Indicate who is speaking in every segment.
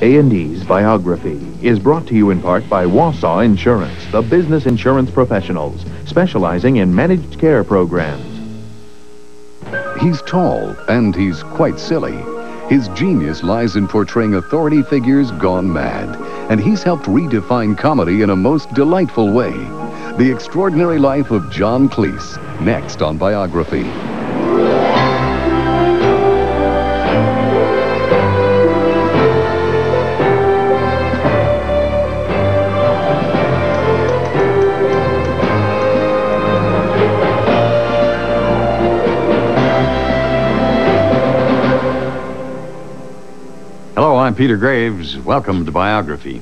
Speaker 1: A&E's biography is brought to you in part by Wausau Insurance, the business insurance professionals specializing in managed care programs.
Speaker 2: He's tall and he's quite silly. His genius lies in portraying authority figures gone mad, and he's helped redefine comedy in a most delightful way. The Extraordinary Life of John Cleese, next on Biography.
Speaker 3: Peter Graves. Welcome to Biography.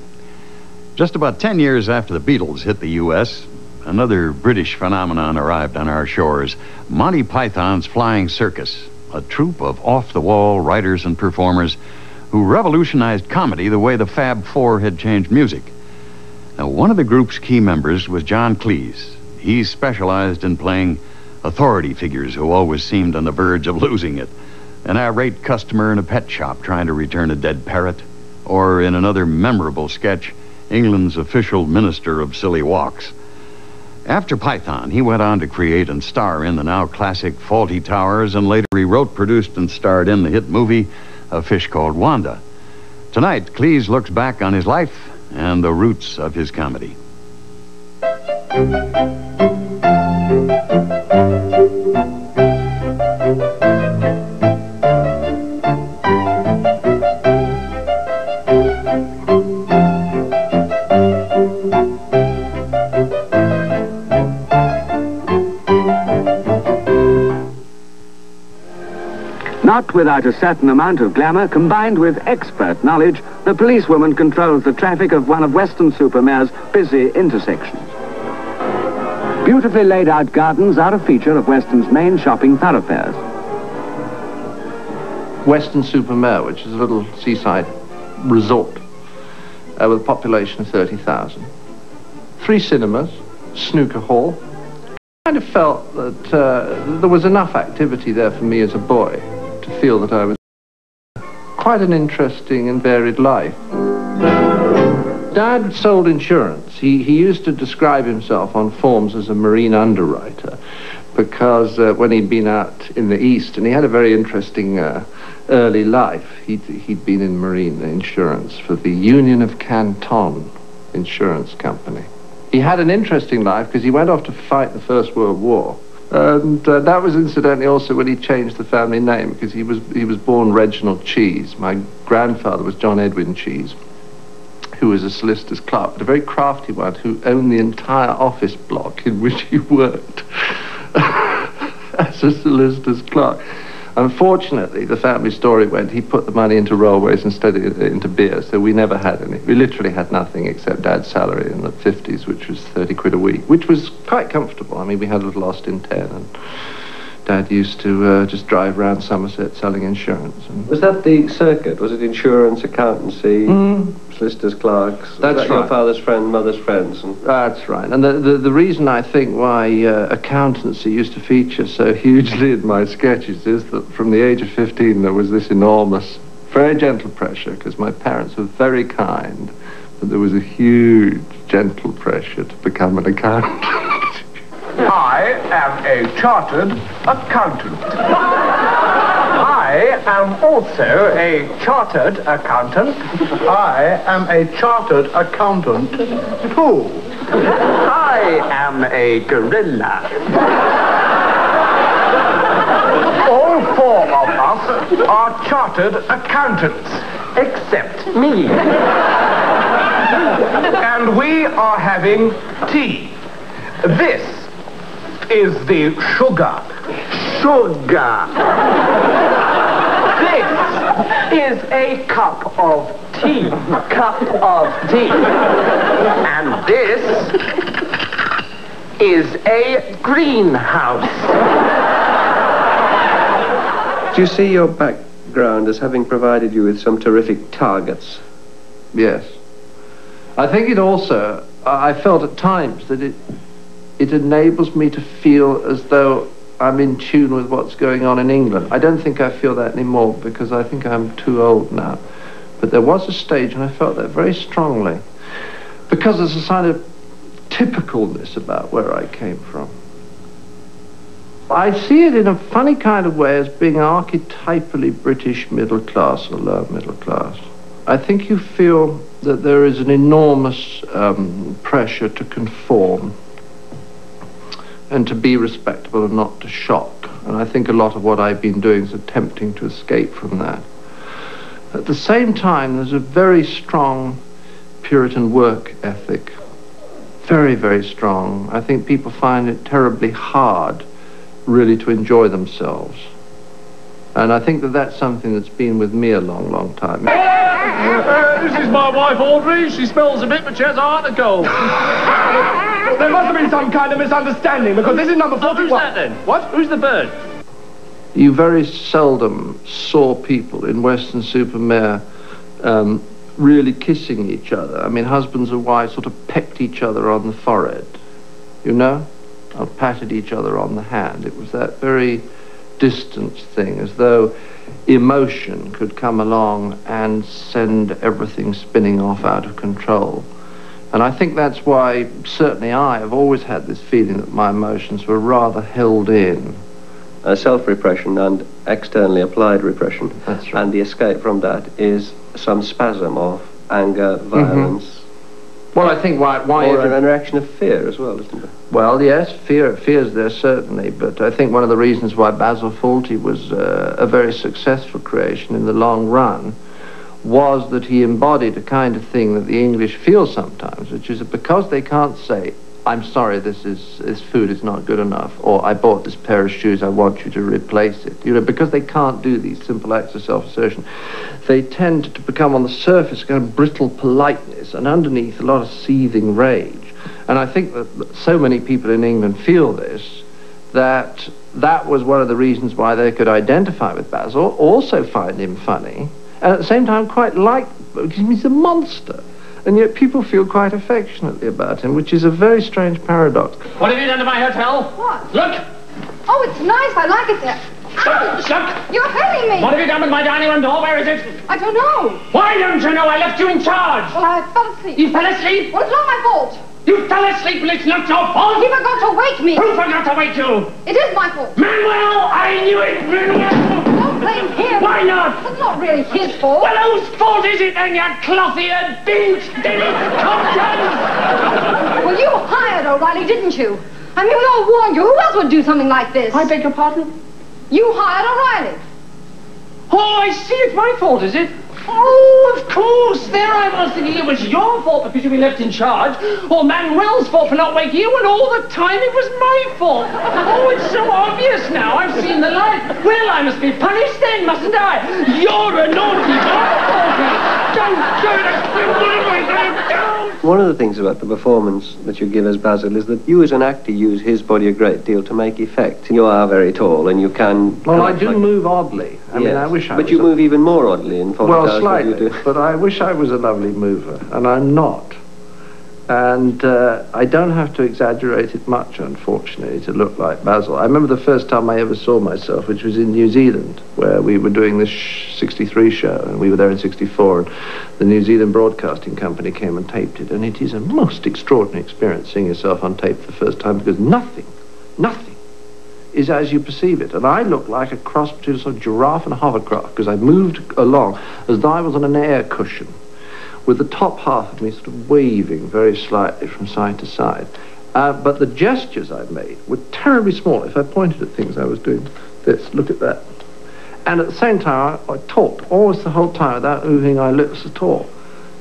Speaker 3: Just about 10 years after the Beatles hit the U.S., another British phenomenon arrived on our shores Monty Python's Flying Circus, a troupe of off the wall writers and performers who revolutionized comedy the way the Fab Four had changed music. Now, one of the group's key members was John Cleese. He specialized in playing authority figures who always seemed on the verge of losing it an irate customer in a pet shop trying to return a dead parrot, or in another memorable sketch, England's official minister of silly walks. After Python, he went on to create and star in the now classic Fawlty Towers, and later he wrote, produced, and starred in the hit movie A Fish Called Wanda. Tonight, Cleese looks back on his life and the roots of his comedy.
Speaker 4: Without a certain amount of glamour, combined with expert knowledge, the policewoman controls the traffic of one of Weston-super-Mare's busy intersections. Beautifully laid out gardens are a feature of Weston's main shopping thoroughfares.
Speaker 5: Weston-super-Mare, which is a little seaside resort uh, with a population of 30,000. Three cinemas, snooker hall. I kind of felt that uh, there was enough activity there for me as a boy to feel that I was quite an interesting and varied life. Dad sold insurance. He, he used to describe himself on forms as a marine underwriter because uh, when he'd been out in the East, and he had a very interesting uh, early life, he'd, he'd been in marine insurance for the Union of Canton Insurance Company. He had an interesting life because he went off to fight the First World War. And uh, that was incidentally also when he changed the family name because he was he was born Reginald Cheese. My grandfather was John Edwin Cheese, who was a solicitor's clerk, but a very crafty one who owned the entire office block in which he worked as a solicitor's clerk. Unfortunately, the family story went he put the money into railways instead of into beer, so we never had any. We literally had nothing except dad's salary in the 50s, which was 30 quid a week, which was quite comfortable. I mean, we had a little Austin 10, and Dad used to uh, just drive around Somerset selling insurance.
Speaker 6: Was that the circuit? Was it insurance, accountancy, mm. solicitors, clerks?
Speaker 5: That's
Speaker 6: that
Speaker 5: right.
Speaker 6: Your father's friend, mother's friends. And...
Speaker 5: That's right. And the, the, the reason I think why uh, accountancy used to feature so hugely in my sketches is that from the age of 15 there was this enormous, very gentle pressure because my parents were very kind, but there was a huge gentle pressure to become an accountant.
Speaker 7: I am a chartered accountant. I am also a chartered accountant. I am a chartered accountant, too. I am a gorilla. All four of us are chartered accountants, except me. And we are having tea. This is the sugar. Sugar. this is a cup of tea. Cup of tea. And this is a greenhouse.
Speaker 6: Do you see your background as having provided you with some terrific targets?
Speaker 5: Yes. I think it also, I felt at times that it it enables me to feel as though I'm in tune with what's going on in England. I don't think I feel that anymore because I think I'm too old now. But there was a stage, and I felt that very strongly, because there's a sign of typicalness about where I came from. I see it in a funny kind of way as being archetypally British middle class or lower middle class. I think you feel that there is an enormous um, pressure to conform and to be respectable and not to shock. And I think a lot of what I've been doing is attempting to escape from that. At the same time, there's a very strong Puritan work ethic. Very, very strong. I think people find it terribly hard really to enjoy themselves. And I think that that's something that's been with me a long, long time.
Speaker 8: Uh, this is my wife, Audrey. She smells a bit, but she has a heart of gold.
Speaker 7: There must have been some kind of misunderstanding because this is number
Speaker 8: Oh,
Speaker 7: 41.
Speaker 8: who's that then?
Speaker 7: What?
Speaker 8: Who's the bird?
Speaker 5: You very seldom saw people in Weston-super-Mare um, really kissing each other. I mean, husbands and wives sort of pecked each other on the forehead, you know, or patted each other on the hand. It was that very distant thing, as though emotion could come along and send everything spinning off out of control. And I think that's why, certainly I have always had this feeling that my emotions were rather held in.
Speaker 6: Uh, self-repression and externally applied repression.
Speaker 5: That's right.
Speaker 6: And the escape from that is some spasm of anger, violence,
Speaker 5: Well, I think why, why
Speaker 6: or an reaction of fear as well, isn't it?
Speaker 5: Well, yes, fear, fear's there certainly, but I think one of the reasons why Basil Fawlty was uh, a very successful creation in the long run was that he embodied a kind of thing that the English feel sometimes, which is that because they can't say, I'm sorry, this is this food is not good enough, or I bought this pair of shoes, I want you to replace it. You know, because they can't do these simple acts of self-assertion, they tend to become on the surface kind of brittle politeness, and underneath a lot of seething rage. And I think that so many people in England feel this, that that was one of the reasons why they could identify with Basil, also find him funny, and at the same time quite like, because he's a monster. And yet people feel quite affectionately about him, which is a very strange paradox.
Speaker 8: What have you done to my hotel?
Speaker 9: What?
Speaker 8: Look!
Speaker 9: Oh, it's nice. I like it there.
Speaker 8: Look!
Speaker 9: Ow! You're hurting me.
Speaker 8: What have you done with my dining room door? Where is it?
Speaker 9: I don't know.
Speaker 8: Why don't you know I left you in charge?
Speaker 9: Well, I fell asleep.
Speaker 8: You fell asleep?
Speaker 9: Well, it's not my fault.
Speaker 8: You fell asleep and it's not your fault!
Speaker 9: He forgot to wake me.
Speaker 8: Who forgot to wake you?
Speaker 9: It is my fault.
Speaker 8: Manuel! I knew it, Manuel!
Speaker 9: Blame him.
Speaker 8: Why not?
Speaker 9: It's not really his fault.
Speaker 8: Well, whose fault is it then, you cloth-eared, beach-dinning Compton?
Speaker 9: Well, you hired O'Reilly, didn't you? I mean, we all warned you. Who else would do something like this?
Speaker 8: I beg your pardon?
Speaker 9: You hired O'Reilly.
Speaker 8: Oh, I see, it's my fault, is it? Oh, of course. There I was thinking it was your fault because you've been left in charge, or Manuel's fault for not waking you, and all the time it was my fault. Oh, it's so obvious now. I've seen the light. Well, I must be punished then, mustn't I? You're a naughty boy. Don't do it.
Speaker 6: One of the things about the performance that you give as Basil is that you as an actor use his body a great deal to make effect. You are very tall and you can...
Speaker 5: Well, I do
Speaker 6: like-
Speaker 5: move oddly. I mean, I wish I
Speaker 6: But
Speaker 5: was
Speaker 6: you
Speaker 5: a-
Speaker 6: move even more oddly in Fawlty
Speaker 5: Well,
Speaker 6: Towers than you
Speaker 5: slightly, but I wish I was a lovely mover, and I'm not. And uh, I don't have to exaggerate it much, unfortunately, to look like Basil. I remember the first time I ever saw myself, which was in New Zealand, where we were doing this 63 show, and we were there in 64, and the New Zealand Broadcasting Company came and taped it, and it is a most extraordinary experience seeing yourself on tape for the first time, because nothing, nothing is as you perceive it. And I looked like a cross between a sort of giraffe and a hovercraft because I moved along as though I was on an air cushion with the top half of me sort of waving very slightly from side to side. Uh, but the gestures I made were terribly small. If I pointed at things, I was doing this. Look at that. And at the same time, I, I talked almost the whole time without moving my lips at all.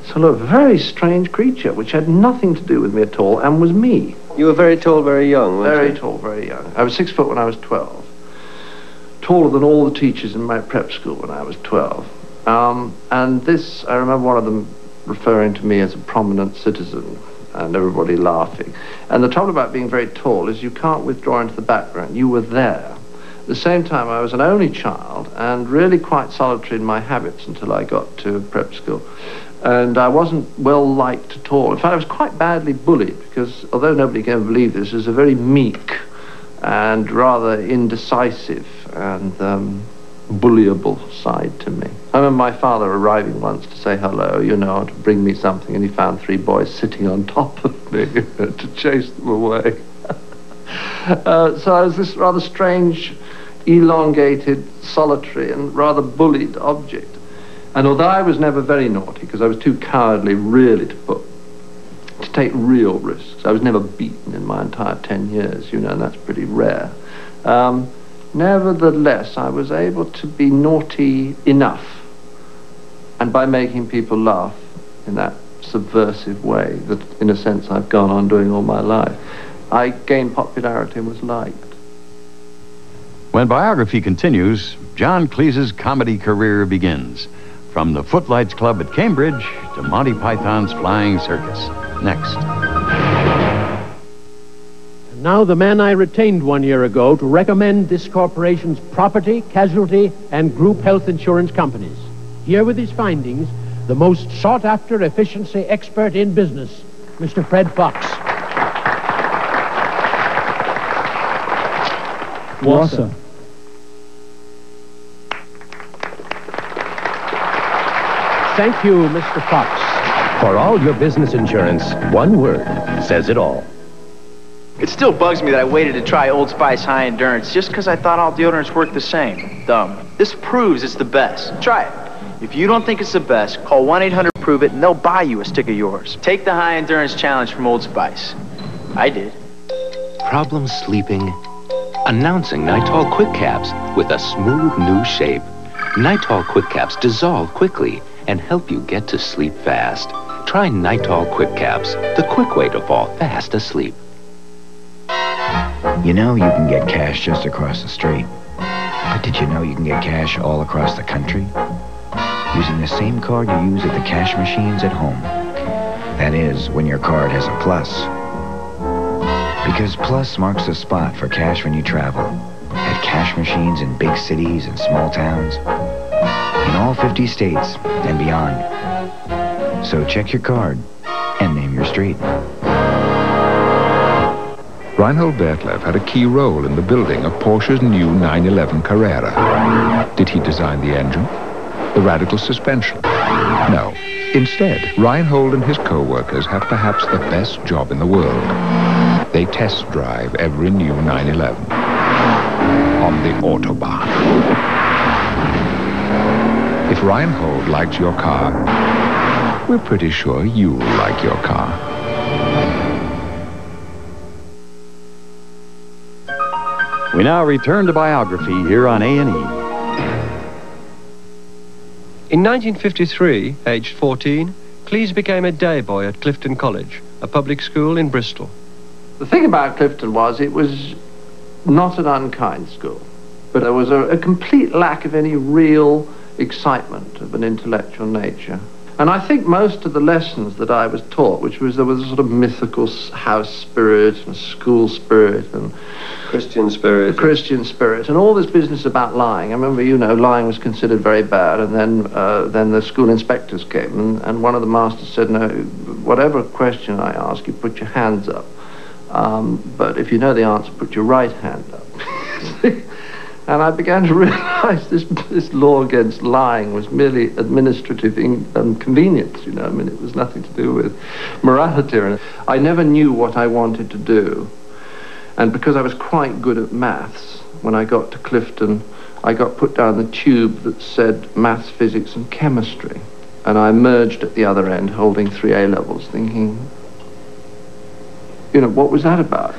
Speaker 5: So a very strange creature, which had nothing to do with me at all, and was me.
Speaker 6: You were very tall, very young,
Speaker 5: Very
Speaker 6: you?
Speaker 5: tall, very young. I was six foot when I was 12. Taller than all the teachers in my prep school when I was 12. Um, and this, I remember one of them referring to me as a prominent citizen and everybody laughing. And the trouble about being very tall is you can't withdraw into the background. You were there. At the same time, I was an only child and really quite solitary in my habits until I got to prep school. And I wasn't well liked at all. In fact, I was quite badly bullied because, although nobody can believe this, was a very meek and rather indecisive and um, bullyable side to me. I remember my father arriving once to say hello, you know, to bring me something, and he found three boys sitting on top of me to chase them away. uh, so I was this rather strange, elongated, solitary, and rather bullied object. And although I was never very naughty, because I was too cowardly really to put to take real risks. I was never beaten in my entire 10 years, you know, and that's pretty rare. Um, nevertheless, I was able to be naughty enough, and by making people laugh in that subversive way that, in a sense, I've gone on doing all my life, I gained popularity and was liked.
Speaker 3: When biography continues, John Cleese's comedy career begins. From the Footlights Club at Cambridge to Monty Python's Flying Circus. Next.
Speaker 10: And now the man I retained one year ago to recommend this corporation's property, casualty, and group health insurance companies. Here with his findings, the most sought-after efficiency expert in business, Mr. Fred Fox.
Speaker 11: Wausau.
Speaker 10: Thank you, Mr. Fox.
Speaker 12: For all your business insurance, one word says it all.
Speaker 13: It still bugs me that I waited to try Old Spice High Endurance just because I thought all deodorants work the same. Dumb. This proves it's the best. Try it. If you don't think it's the best, call 1-800-PROVE-IT and they'll buy you a stick of yours. Take the High Endurance Challenge from Old Spice. I did.
Speaker 14: Problems sleeping? Announcing Nytol Quick Caps with a smooth new shape. Nytol Quick Caps dissolve quickly and help you get to sleep fast. Try Nytol Quick Caps, the quick way to fall fast asleep.
Speaker 15: You know you can get cash just across the street. But did you know you can get cash all across the country? Using the same card you use at the cash machines at home. That is, when your card has a plus. Because plus marks the spot for cash when you travel. At cash machines in big cities and small towns in all 50 states and beyond. So check your card and name your street.
Speaker 16: Reinhold Bertlev had a key role in the building of Porsche's new 911 Carrera. Did he design the engine? The radical suspension? No. Instead, Reinhold and his co-workers have perhaps the best job in the world. They test drive every new 911 on the Autobahn. If Reinhold liked your car, we're pretty sure you'll like your car.
Speaker 3: We now return to biography here on A&E.
Speaker 17: In 1953, aged 14, Cleese became a day boy at Clifton College, a public school in Bristol.
Speaker 5: The thing about Clifton was it was not an unkind school, but there was a, a complete lack of any real excitement of an intellectual nature. And I think most of the lessons that I was taught, which was there was a sort of mythical house spirit and school spirit and
Speaker 6: Christian spirit,
Speaker 5: Christian spirit, and all this business about lying. I remember, you know, lying was considered very bad, and then uh, then the school inspectors came, and, and one of the masters said, "No, whatever question I ask, you put your hands up, um, but if you know the answer, put your right hand up." And I began to realize this, this law against lying was merely administrative inconvenience, um, you know. I mean, it was nothing to do with morality. And I never knew what I wanted to do. And because I was quite good at maths, when I got to Clifton, I got put down the tube that said maths, physics, and chemistry. And I emerged at the other end holding three A levels, thinking, you know, what was that about?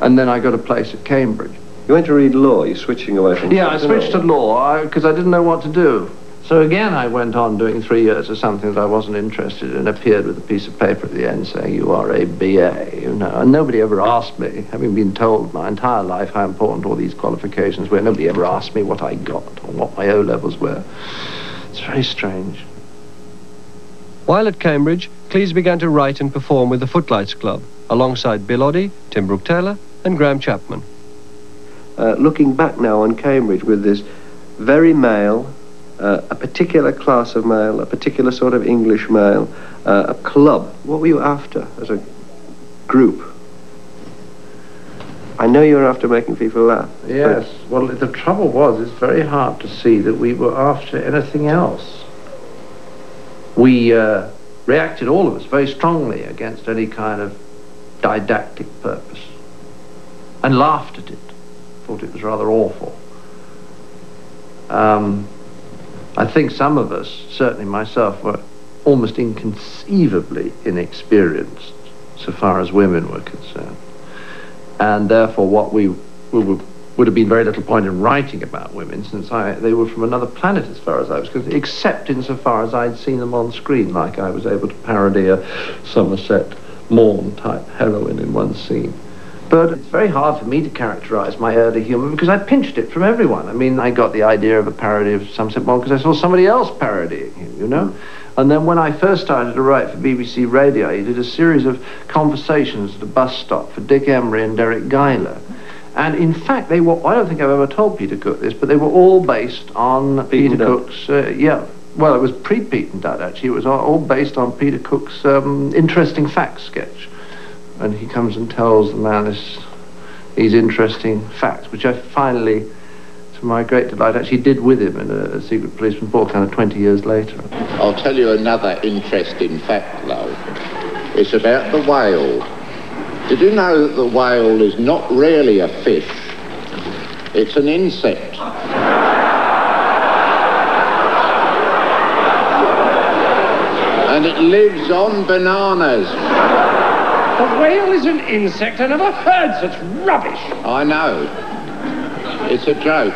Speaker 5: And then I got a place at Cambridge.
Speaker 6: You went to read law, you're switching away from...
Speaker 5: Yeah, I switched to law because I, I didn't know what to do. So again, I went on doing three years of something that I wasn't interested in, appeared with a piece of paper at the end saying, you are a BA, you know. And nobody ever asked me, having been told my entire life how important all these qualifications were, nobody ever asked me what I got or what my O-levels were. It's very strange.
Speaker 17: While at Cambridge, Cleese began to write and perform with the Footlights Club, alongside Bill Oddie, Tim Brooke-Taylor, and Graham Chapman
Speaker 6: uh, looking back now on Cambridge with this very male, uh, a particular class of male, a particular sort of English male, uh, a club. What were you after as a group? I know you were after making people laugh.
Speaker 5: Yes. Well, the trouble was, it's very hard to see that we were after anything else. We uh, reacted, all of us, very strongly against any kind of didactic purpose and laughed at it, thought it was rather awful. Um, I think some of us, certainly myself, were almost inconceivably inexperienced so far as women were concerned. And therefore, what we, we would, would have been very little point in writing about women since I, they were from another planet as far as I was concerned, except insofar as I'd seen them on screen, like I was able to parody a Somerset Maugham type heroine in one scene. But it's very hard for me to characterize my early humor because I pinched it from everyone. I mean, I got the idea of a parody of Somerset Maugham because I saw somebody else parodying him, you know? And then when I first started to write for BBC Radio, I did a series of conversations at a bus stop for Dick Emery and Deryck Guyler. And in fact, they were, I don't think I've ever told Peter Cook this, but they were all based on Peter Cook's, uh, yeah, well, it was pre-Pete and Dud, actually. It was all, all based on Peter Cook's um, interesting facts sketch. And he comes and tells the man this, these interesting facts, which I finally, to my great delight, actually did with him in a, a secret policeman ball kind of 20 years later.
Speaker 11: I'll tell you another interesting fact, though. It's about the whale. Did you know that the whale is not really a fish? It's an insect. And it lives on bananas.
Speaker 8: A whale is an insect. I never heard such rubbish.
Speaker 11: I know. It's a joke.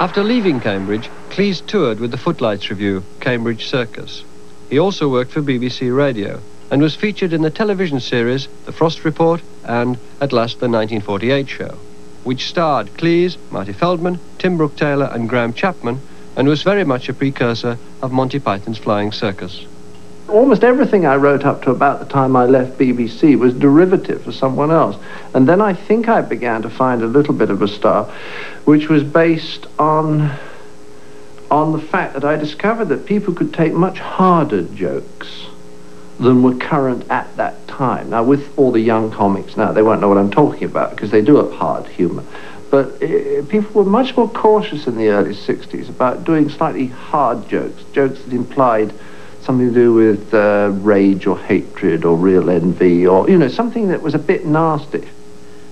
Speaker 17: After leaving Cambridge, Cleese toured with the Footlights Revue, Cambridge Circus. He also worked for BBC Radio and was featured in the television series The Frost Report and, at last, the 1948 show, which starred Cleese, Marty Feldman, Tim Brooke Taylor and Graham Chapman and was very much a precursor of Monty Python's Flying Circus.
Speaker 5: Almost everything I wrote up to about the time I left BBC was derivative of someone else. And then I think I began to find a little bit of a star, which was based on, on the fact that I discovered that people could take much harder jokes than were current at that time. Now, with all the young comics now, they won't know what I'm talking about because they do have hard humour. But uh, people were much more cautious in the early 60s about doing slightly hard jokes, jokes that implied something to do with uh, rage or hatred or real envy or, you know, something that was a bit nasty.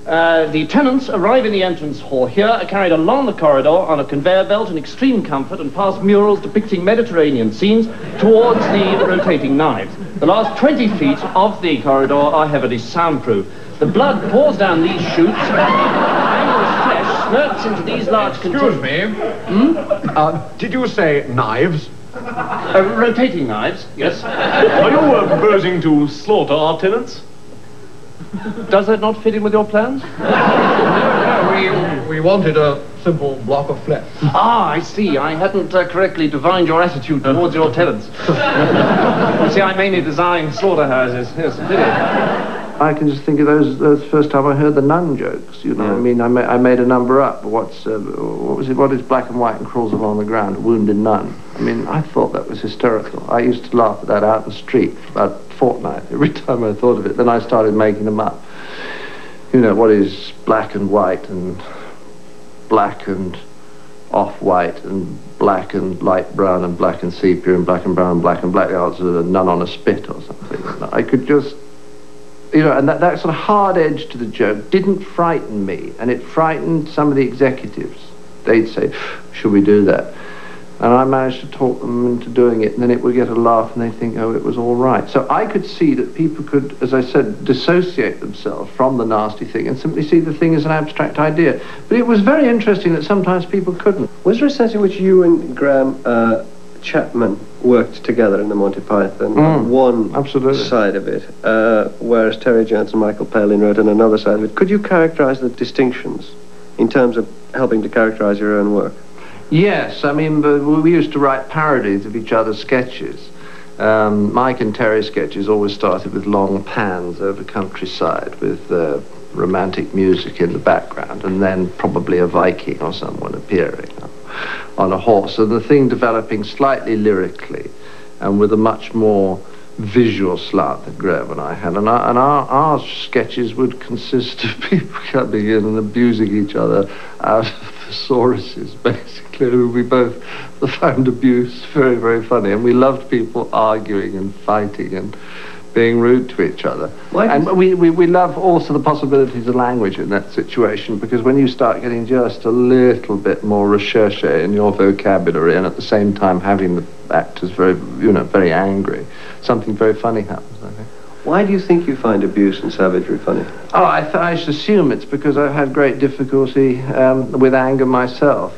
Speaker 8: Uh, the tenants arrive in the entrance hall here, are carried along the corridor on a conveyor belt in extreme comfort and past murals depicting Mediterranean scenes towards the rotating knives. The last 20 feet of the corridor are heavily soundproof. The blood pours down these chutes, angles flesh snurts into these large
Speaker 7: Excuse me.
Speaker 8: Hmm?
Speaker 7: Uh, did you say knives?
Speaker 8: Uh, rotating knives, yes.
Speaker 7: Are you uh, proposing to slaughter our tenants?
Speaker 8: Does that not fit in with your plans?
Speaker 7: no, we, we wanted a simple block of flesh.
Speaker 8: Ah, I see. I hadn't uh, correctly divined your attitude towards your tenants. you see, I mainly design slaughterhouses. Yes, did it?
Speaker 5: I can just think of those, those first time I heard the nun jokes, you know. I mean, I, ma- I made a number up. What's, uh, what was it, what is black and white and crawls along the ground? A wounded nun. I mean, I thought that was hysterical. I used to laugh at that out in the street for about a fortnight every time I thought of it. Then I started making them up. You know, what is black and white and black and off-white and black and light brown and black and sepia and black and brown and black and black. Oh, it's a nun on a spit or something. I could just you know, and that, that sort of hard edge to the joke didn't frighten me, and it frightened some of the executives. They'd say, should we do that? And I managed to talk them into doing it, and then it would get a laugh, and they'd think, oh, it was all right. So I could see that people could, as I said, dissociate themselves from the nasty thing and simply see the thing as an abstract idea. But it was very interesting that sometimes people couldn't.
Speaker 6: Was there a sense in which you and Graham uh, Chapman worked together in the Monty Python
Speaker 5: Mm,
Speaker 6: on one
Speaker 5: absolutely.
Speaker 6: side of it, uh, whereas Terry Jones and Michael Palin wrote on another side of it. Could you characterize the distinctions in terms of helping to characterize your own work?
Speaker 5: Yes, I mean, we used to write parodies of each other's sketches. Um, Mike and Terry's sketches always started with long pans over countryside with uh, romantic music in the background and then probably a Viking or someone appearing on a horse. And the thing developing slightly lyrically and with a much more visual slant that Graham and I had. And, our, and our, our sketches would consist of people coming in and abusing each other out of thesauruses, basically. We both found abuse very, very funny. And we loved people arguing and fighting and being rude to each other. and we, we, we love also the possibilities of language in that situation because when you start getting just a little bit more recherche in your vocabulary and at the same time having the actors very, you know, very angry, something very funny happens, I think.
Speaker 6: Why do you think you find abuse and savagery funny?
Speaker 5: Oh, I, th- I assume it's because I've had great difficulty um, with anger myself.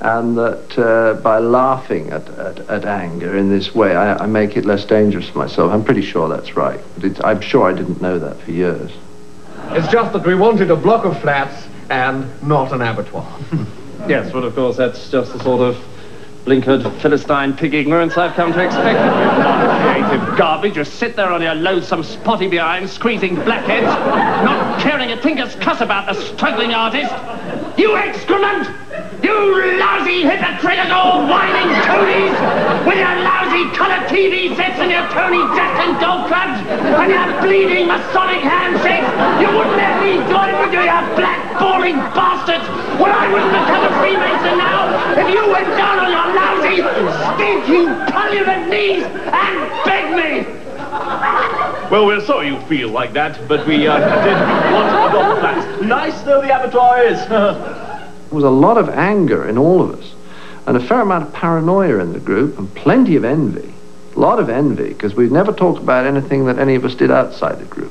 Speaker 5: And that uh, by laughing at, at, at, anger in this way, I, I, make it less dangerous for myself. I'm pretty sure that's right. But I'm sure I didn't know that for years.
Speaker 18: It's just that we wanted a block of flats and not an abattoir.
Speaker 8: yes, well, of course, that's just the sort of blinkered Philistine pig ignorance I've come to expect. Creative garbage, just sit there on your loathsome spotty behind, squeezing blackheads, not caring a tinker's cuss about the struggling artist. You excrement! You lousy, hypocritical, whining toadies! With your lousy colour TV sets and your Tony Jacklin golf clubs and your bleeding Masonic handshakes! You wouldn't let me join with you, you black, boring bastards! Well, I wouldn't become a Freemason now if you went down on your lousy, stinking, pullulant knees and begged me!
Speaker 19: Well, we're sorry you feel like that, but we uh, did want a block of flats. Nice though the abattoir is.
Speaker 5: Was a lot of anger in all of us, and a fair amount of paranoia in the group, and plenty of envy. A lot of envy, because we've never talked about anything that any of us did outside the group.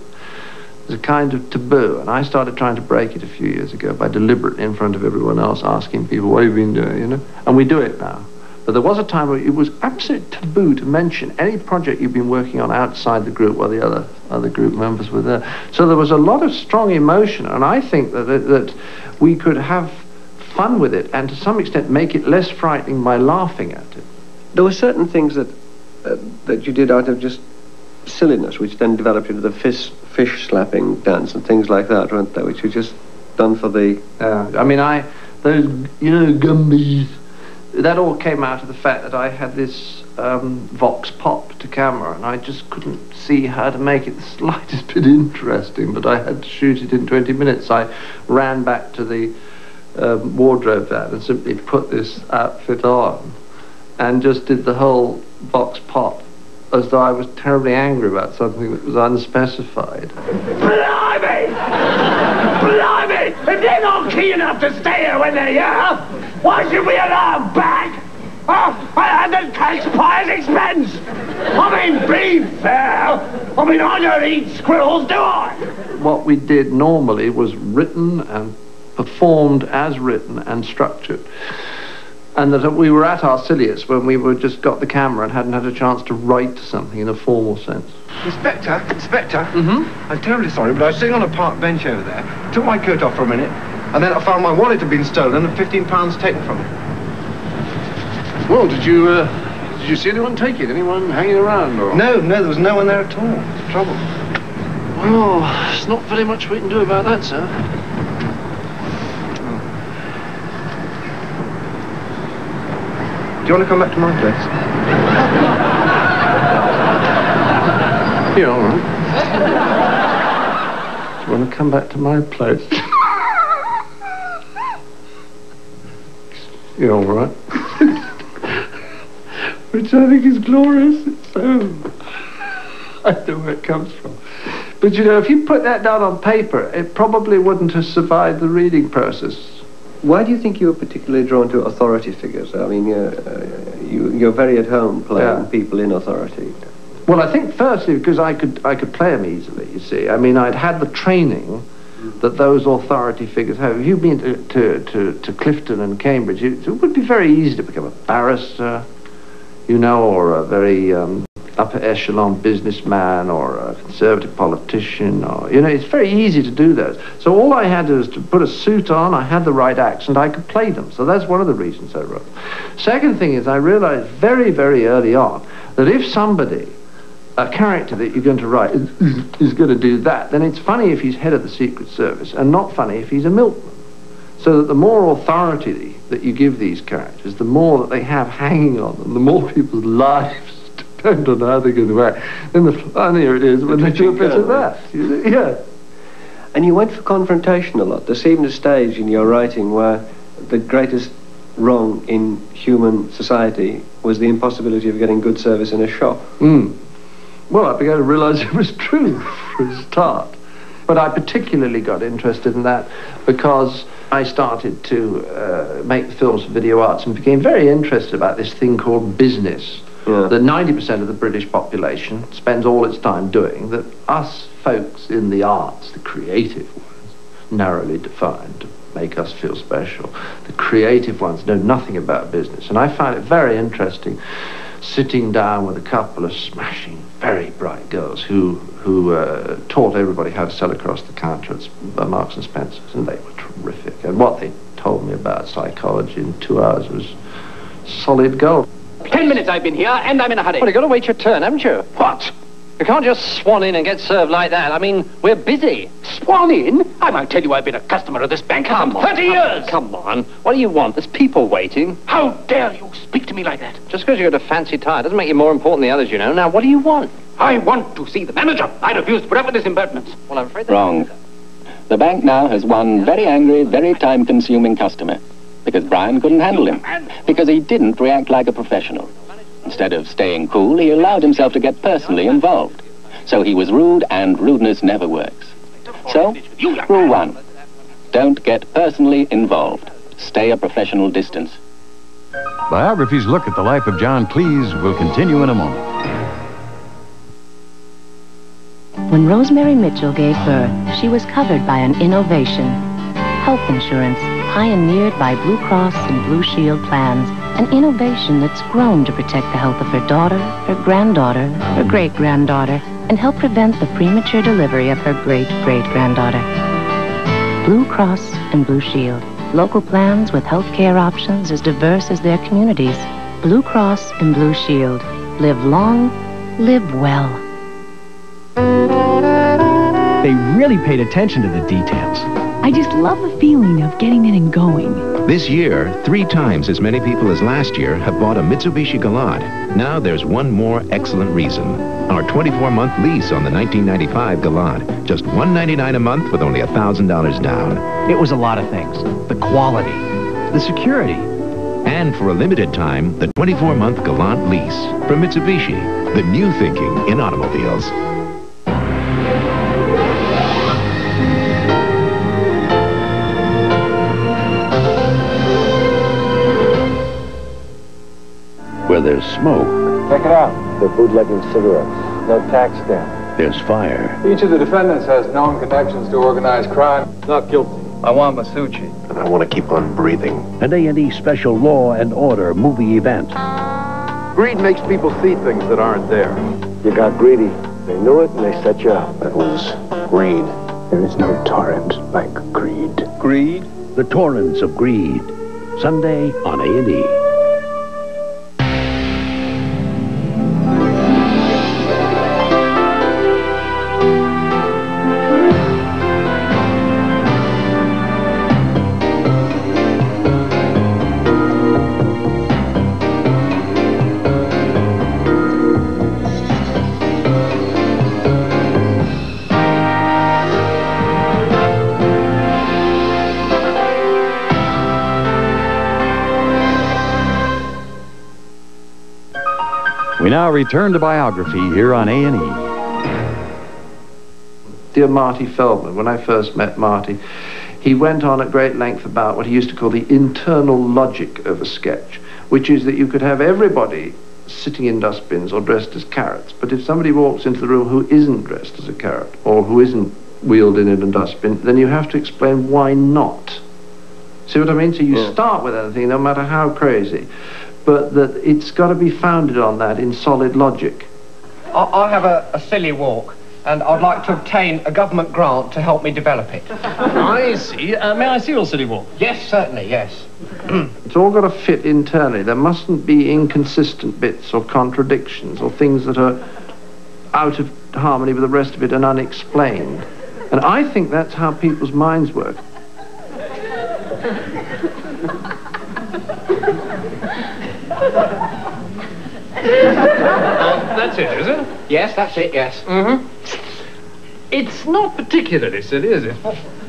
Speaker 5: Was a kind of taboo, and I started trying to break it a few years ago by deliberately, in front of everyone else, asking people, what have you been doing, you know? And we do it now. But there was a time where it was absolute taboo to mention any project you've been working on outside the group while the other other group members were there. So there was a lot of strong emotion, and I think that that we could have fun with it and to some extent make it less frightening by laughing at it.
Speaker 6: There were certain things that uh, that you did out of just silliness, which then developed into the fish, fish slapping dance and things like that, weren't there? Which were just done for the.
Speaker 5: Uh, I mean, I those you know Gumbies. That all came out of the fact that I had this um, Vox Pop to camera, and I just couldn't see how to make it the slightest bit interesting. But I had to shoot it in 20 minutes. I ran back to the um, wardrobe van and simply put this outfit on and just did the whole Vox Pop as though I was terribly angry about something that was unspecified.
Speaker 19: Blimey! Blimey! If they're not keen enough to stay here when they're here, why should we allow them back? Oh, at the taxpayer's expense! I mean, be fair! I mean, I don't eat squirrels, do I?
Speaker 5: What we did normally was written and performed as written and structured. And that we were at our silliest when we were just got the camera and hadn't had a chance to write something in a formal sense.
Speaker 18: Inspector, Inspector, mm-hmm. I'm terribly sorry, but I was sitting on a park bench over there, took my coat off for a minute, and then I found my wallet had been stolen and 15 pounds taken from me.
Speaker 20: Well, did you, uh, did you see anyone take it? Anyone hanging around? Or?
Speaker 18: No, no, there was no one there at all. It's trouble.
Speaker 20: Well, there's not very much we can do about that, sir.
Speaker 18: Do you want to come back to my place?
Speaker 5: Yeah, all right. Do you want to come back to my place? You're all right. Which I think is glorious. It's so... I don't know where it comes from. But you know, if you put that down on paper, it probably wouldn't have survived the reading process.
Speaker 6: Why do you think you were particularly drawn to authority figures? I mean, you're, uh, you, you're very at home playing
Speaker 5: Yeah.
Speaker 6: people in authority.
Speaker 5: Well, I think firstly because I could I could play them easily. You see, I mean, I'd had the training that those authority figures have. If you've been to to, to, to Clifton and Cambridge, it, it would be very easy to become a barrister, you know, or a very um, upper echelon businessman or a conservative politician, or you know, it's very easy to do those. So all I had to was to put a suit on. I had the right accent. I could play them. So that's one of the reasons I wrote. Second thing is I realized very very early on that if somebody a character that you're going to write is, is going to do that, then it's funny if he's head of the Secret Service and not funny if he's a milkman. So that the more authority that you give these characters, the more that they have hanging on them, the more people's lives don't know how they get away. Then the funnier it is when they do a bit of that. Yeah.
Speaker 6: And you went for confrontation a lot. There seemed a stage in your writing where the greatest wrong in human society was the impossibility of getting good service in a shop.
Speaker 5: Mm. Well, I began to realise it was true for a start. But I particularly got interested in that because I started to uh, make films for video arts and became very interested about this thing called business. That 90% of the British population spends all its time doing, that us folks in the arts, the creative ones, narrowly defined, to make us feel special, the creative ones know nothing about business. And I found it very interesting sitting down with a couple of smashing, very bright girls who who uh, taught everybody how to sell across the counter at uh, Marks and Spencer's, and they were terrific. And what they told me about psychology in two hours was solid gold.
Speaker 8: Ten minutes I've been here, and I'm in a hurry.
Speaker 21: Well, you've got to wait your turn, haven't you?
Speaker 8: What?
Speaker 21: You can't just swan in and get served like that. I mean, we're busy.
Speaker 8: Swan in? I might tell you I've been a customer of this bank for some 30 years.
Speaker 21: Come on. What do you want? There's people waiting.
Speaker 8: How dare you speak to me like that?
Speaker 21: Just because you got a fancy tie doesn't make you more important than the others, you know. Now, what do you want?
Speaker 8: I want to see the manager. I refuse to put up with this impertinence.
Speaker 21: Well, I'm afraid
Speaker 22: Wrong. The bank now has one very angry, very time-consuming customer. Because Brian couldn't handle him. Because he didn't react like a professional. Instead of staying cool, he allowed himself to get personally involved. So he was rude, and rudeness never works. So, rule one. Don't get personally involved. Stay a professional distance.
Speaker 3: Biography's look at the life of John Cleese will continue in a moment.
Speaker 23: When Rosemary Mitchell gave birth, she was covered by an innovation. Health insurance, pioneered by Blue Cross and Blue Shield plans. An innovation that's grown to protect the health of her daughter, her granddaughter, her great-granddaughter, and help prevent the premature delivery of her great-great-granddaughter. Blue Cross and Blue Shield. Local plans with health care options as diverse as their communities. Blue Cross and Blue Shield. Live long, live well.
Speaker 24: They really paid attention to the details.
Speaker 25: I just love the feeling of getting in and going.
Speaker 12: This year, three times as many people as last year have bought a Mitsubishi Galant. Now there's one more excellent reason. Our 24-month lease on the 1995 Galant. Just 199 a month with only $1,000 down.
Speaker 24: It was a lot of things. The quality, the security.
Speaker 12: And for a limited time, the 24-month Galant lease from Mitsubishi. The new thinking in automobiles.
Speaker 26: There's smoke,
Speaker 27: Check it out. They're bootlegging cigarettes. No tax stamp.
Speaker 26: there's fire.
Speaker 27: Each of the defendants has known connections to organized crime. Not guilty. I want Masucci.
Speaker 26: And I want to keep on breathing. An A&E special law and order movie event.
Speaker 27: Greed makes people see things that aren't there. You got greedy. They knew it and they set you up.
Speaker 26: That was greed. There is no torrent like greed.
Speaker 27: Greed?
Speaker 26: The torrents of greed. Sunday on A&E.
Speaker 3: We now return to biography here on A&E.
Speaker 5: Dear Marty Feldman, when I first met Marty, he went on at great length about what he used to call the internal logic of a sketch, which is that you could have everybody sitting in dustbins or dressed as carrots, but if somebody walks into the room who isn't dressed as a carrot or who isn't wheeled in in a dustbin, then you have to explain why not. See what I mean? So you start with anything, no matter how crazy, but that it's got to be founded on that in solid logic.
Speaker 28: I, I have a, a silly walk, and I'd like to obtain a government grant to help me develop it.
Speaker 8: I see. Uh, may I see your city walk?
Speaker 28: Yes, certainly, yes.
Speaker 5: It's all got to fit internally. There mustn't be inconsistent bits or contradictions or things that are out of harmony with the rest of it and unexplained. And I think that's how people's minds work.
Speaker 20: That's it, is it?
Speaker 28: Yes, that's it, yes.
Speaker 20: Mm-hmm. It's not particularly silly, is it?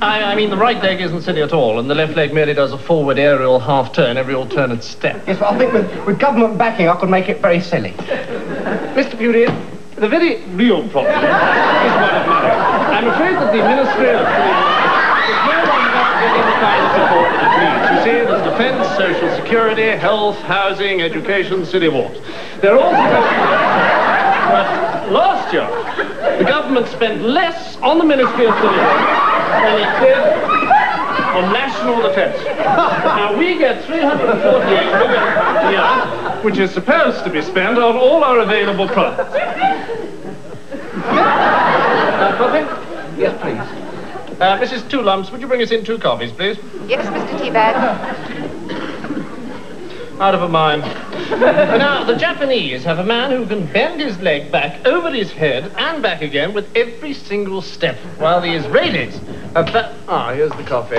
Speaker 20: I, I mean, the right leg isn't silly at all, and the left leg merely does a forward aerial half turn every alternate step.
Speaker 28: Yes, but I think with, with government backing, I could make it very silly.
Speaker 20: Mr. Pudey, the very real problem is one of money. I'm afraid that the Ministry of is no longer getting the kind of support that it needs. You defence, social security, health, housing, education, silly walks. They're all but last year, the government spent less on the Ministry of Walks than it did on national defence. Now, we get 348 million a year, which is supposed to be spent on all our available products. Uh?
Speaker 28: Yes, please.
Speaker 20: Uh, Mrs. Two Lumps, would you bring us in two coffees, please?
Speaker 29: Yes, Mr. Teabag.
Speaker 20: Out of a mind. now, the Japanese have a man who can bend his leg back over his head and back again with every single step, while the Israelis have that... Ah, here's the coffee.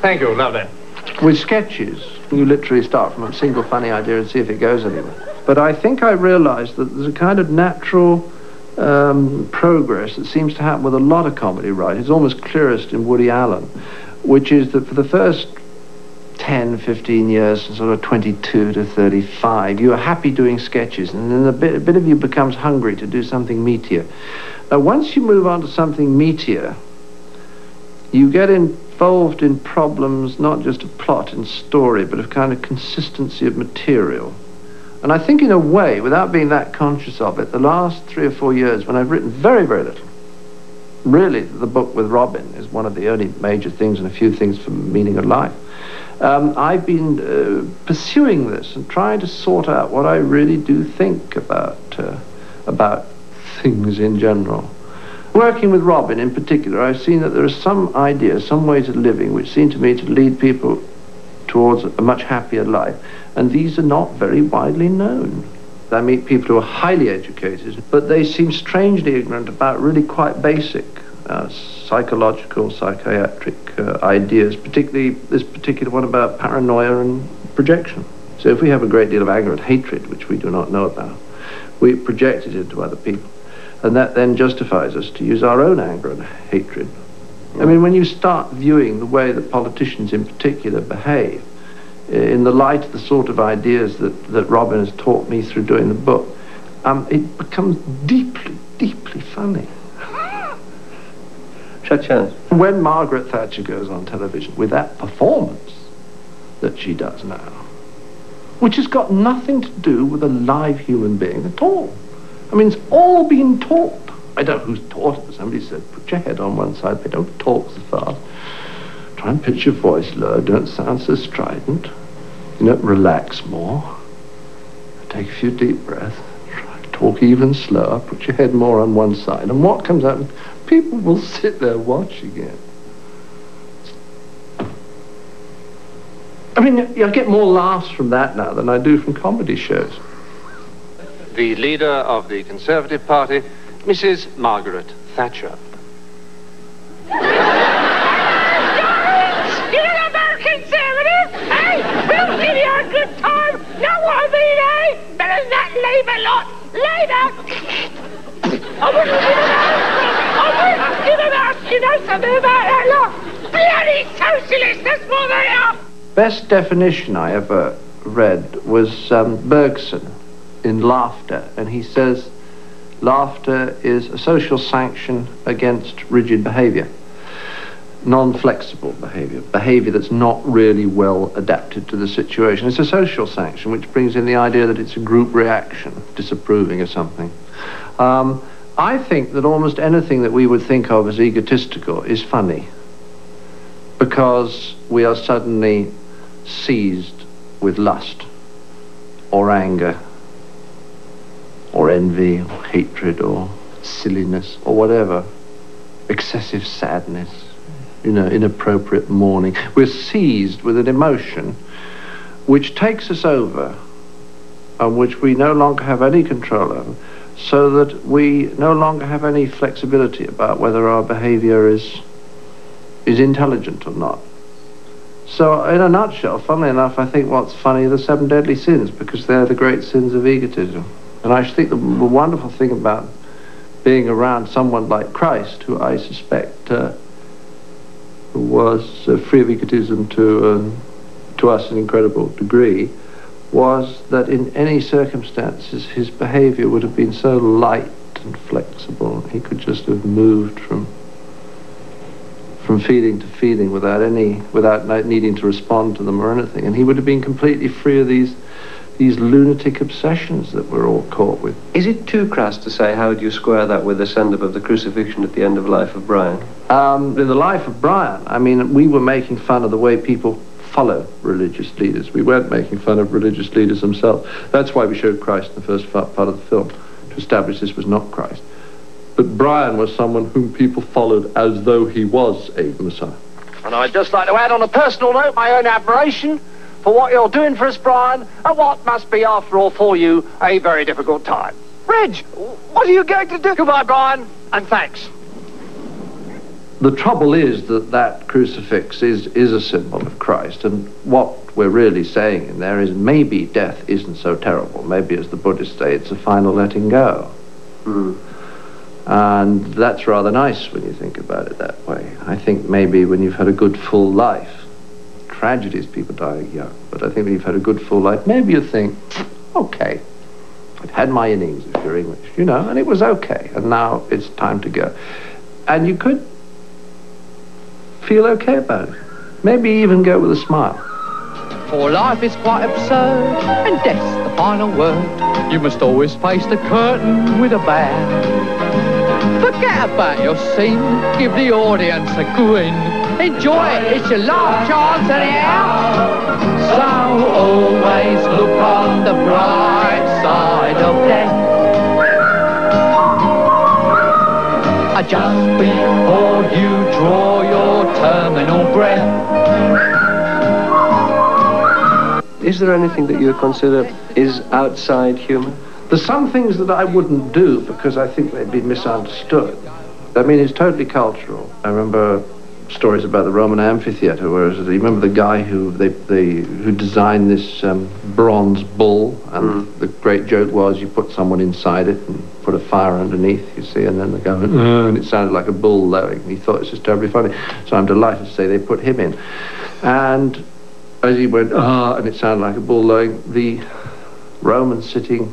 Speaker 20: Thank you, lovely.
Speaker 5: With sketches, you literally start from a single funny idea and see if it goes anywhere. But I think I realized that there's a kind of natural um, progress that seems to happen with a lot of comedy writers. It's almost clearest in Woody Allen, which is that for the first 10, 15 years, sort of 22 to 35, you are happy doing sketches, and then a bit, a bit of you becomes hungry to do something meatier. Now, once you move on to something meatier, you get involved in problems not just of plot and story, but of kind of consistency of material. And I think in a way, without being that conscious of it, the last three or four years when I've written very, very little, really the book with Robin is one of the only major things and a few things for meaning of life. Um, I've been uh, pursuing this and trying to sort out what I really do think about, uh, about things in general. Working with Robin in particular, I've seen that there are some ideas, some ways of living, which seem to me to lead people towards a much happier life. And these are not very widely known. I meet people who are highly educated, but they seem strangely ignorant about really quite basic uh, psychological, psychiatric uh, ideas, particularly this particular one about paranoia and projection. So if we have a great deal of anger and hatred, which we do not know about, we project it into other people. And that then justifies us to use our own anger and hatred. I mean, when you start viewing the way that politicians in particular behave, in the light of the sort of ideas that, that Robin has taught me through doing the book, um, it becomes deeply, deeply funny.
Speaker 6: Such as?
Speaker 5: When Margaret Thatcher goes on television with that performance that she does now, which has got nothing to do with a live human being at all. I mean, it's all been taught. I don't know who's taught it. Somebody said, put your head on one side, they don't talk so fast. Try and pitch your voice lower. Don't sound so strident. You know, relax more. Take a few deep breaths. Try to talk even slower. Put your head more on one side. And what comes out, people will sit there watching it. I mean, I get more laughs from that now than I do from comedy shows.
Speaker 20: The leader of the Conservative Party, Mrs. Margaret Thatcher.
Speaker 19: You're an American conservative, eh? We'll give you a good time. Know what I mean, eh? Better than that Labour lot. Labour. I wouldn't ask. I wouldn't ask. You know something about that lot? Bloody socialists, that's what they are.
Speaker 5: Best definition I ever read was um, Bergson in Laughter, and he says, laughter is a social sanction against rigid behavior non-flexible behavior, behavior that's not really well adapted to the situation. It's a social sanction, which brings in the idea that it's a group reaction, disapproving of something. Um, I think that almost anything that we would think of as egotistical is funny because we are suddenly seized with lust or anger or envy or hatred or silliness or whatever, excessive sadness you know, inappropriate mourning. We're seized with an emotion which takes us over and which we no longer have any control over, so that we no longer have any flexibility about whether our behavior is, is intelligent or not. So, in a nutshell, funnily enough, I think what's funny are the seven deadly sins because they're the great sins of egotism. And I think the, wonderful thing about being around someone like Christ, who I suspect uh, was uh, free of egotism to, um, to us an incredible degree, was that in any circumstances his behavior would have been so light and flexible. He could just have moved from from feeling to feeling without any without needing to respond to them or anything. And he would have been completely free of these these lunatic obsessions that we're all caught with.
Speaker 6: Is it too crass to say how do you square that with the send-up of the crucifixion at the end of Life of Brian?
Speaker 5: Um, in the life of Brian, I mean, we were making fun of the way people follow religious leaders. We weren't making fun of religious leaders themselves. That's why we showed Christ in the first part of the film, to establish this was not Christ. But Brian was someone whom people followed as though he was a Messiah.
Speaker 30: And I'd just like to add on a personal note my own admiration for what you're doing for us, Brian, and what must be, after all, for you, a very difficult time. Reg, what are you going to do? Goodbye, Brian, and thanks.
Speaker 5: The trouble is that that crucifix is, is a symbol of Christ, and what we're really saying in there is maybe death isn't so terrible. Maybe, as the Buddhists say, it's a final letting go.
Speaker 6: Mm.
Speaker 5: And that's rather nice when you think about it that way. I think maybe when you've had a good full life, tragedies people die young, but I think when you've had a good full life, maybe you think, okay, I've had my innings if you're English, you know, and it was okay, and now it's time to go. And you could feel okay about it. Maybe even go with a smile.
Speaker 8: For life is quite absurd, and death's the final word. You must always face the curtain with a bow. Forget about your scene, give the audience a grin. Enjoy it, it's your last chance anyhow. So always look on the bright side of death. Just before you draw your terminal breath.
Speaker 6: Is there anything that you consider is outside humour?
Speaker 5: There's some things that I wouldn't do because I think they'd be misunderstood. I mean, it's totally cultural. I remember stories about the Roman amphitheater, whereas you remember the guy who they, they who designed this um, bronze bull, and mm. the great joke was you put someone inside it and put a fire underneath, you see, and then they go uh, and it sounded like a bull lowing. And he thought it was terribly funny, so I'm delighted to say they put him in, and as he went ah, and it sounded like a bull lowing, the Romans sitting